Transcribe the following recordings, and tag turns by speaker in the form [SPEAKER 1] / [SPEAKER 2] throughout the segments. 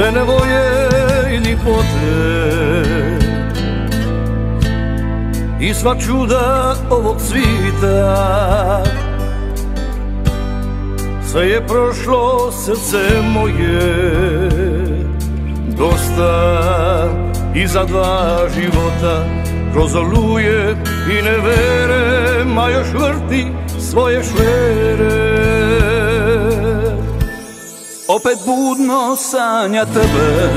[SPEAKER 1] sve nevoje i ljipote I sva čuda ovog svita Sve je prošlo srce moje Dosta i za dva života. Kroz oluje i nevere Ma još vrti svoje švere Opet budno sanja tebe.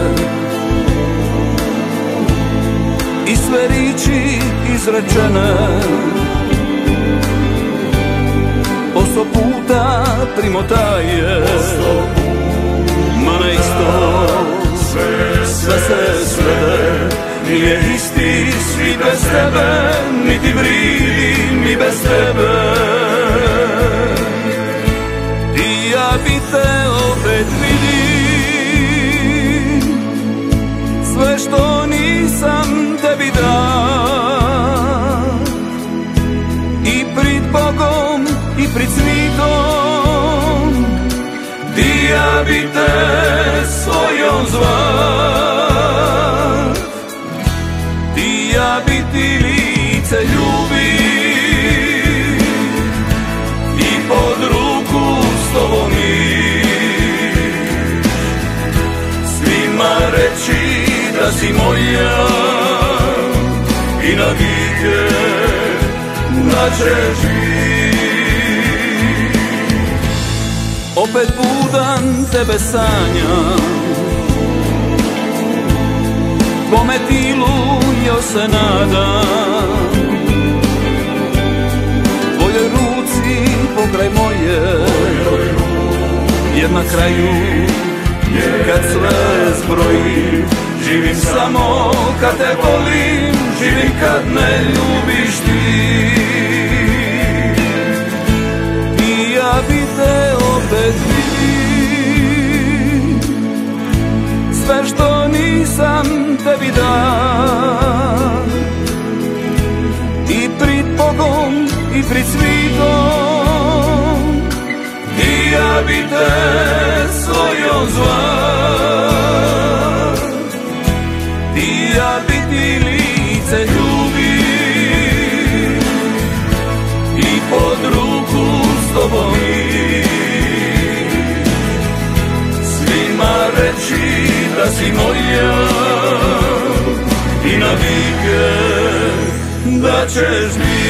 [SPEAKER 1] I sve riči izrečene. Osto puta primotaje. Ma na isto. sve se sve. Nije isti svi bez tebe Niti vridi mi bez tebe Bi te opet vidim. Sve što nisam tebi dao. I prid Bogom i prid svitom Di ja bi te svojom zvat. Di ja bi ti lice ljubim I pod reći da si moja I na vike da ćeš Opet budan tebe sanjam. Tvome tilu još se nadam? Tvojoj ruci pokraj moje Jer na kraju kad sve zbrojim Živim samo kad te volim Živim kad me ljubiš ti. I ja bi te opet vidim Sve što nisam tebi dao. I prid Bogom i prid svitom I ja bi te svojom zvat reći da si moja. I na vike da ćeš biti